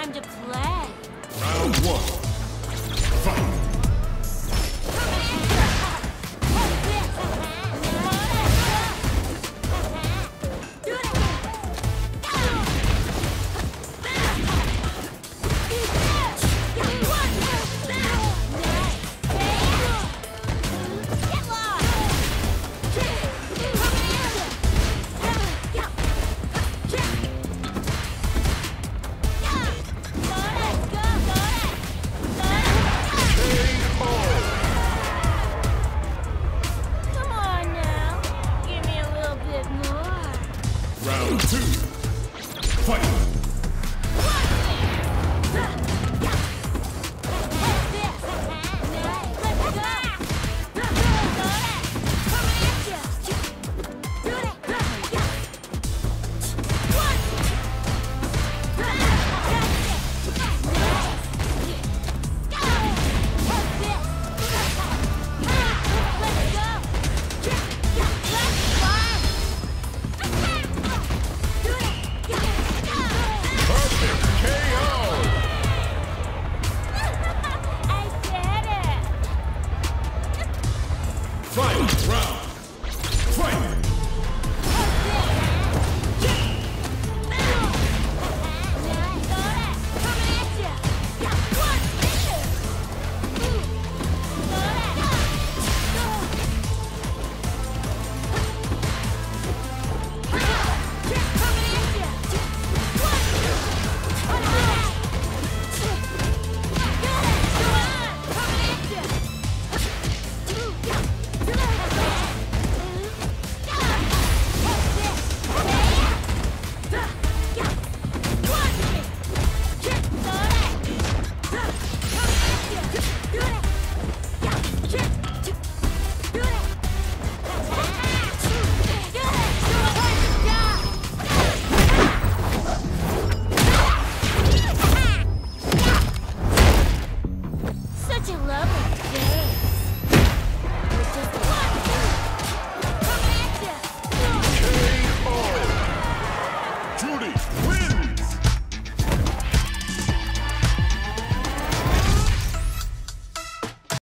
time to play. Round one. Two. Fight.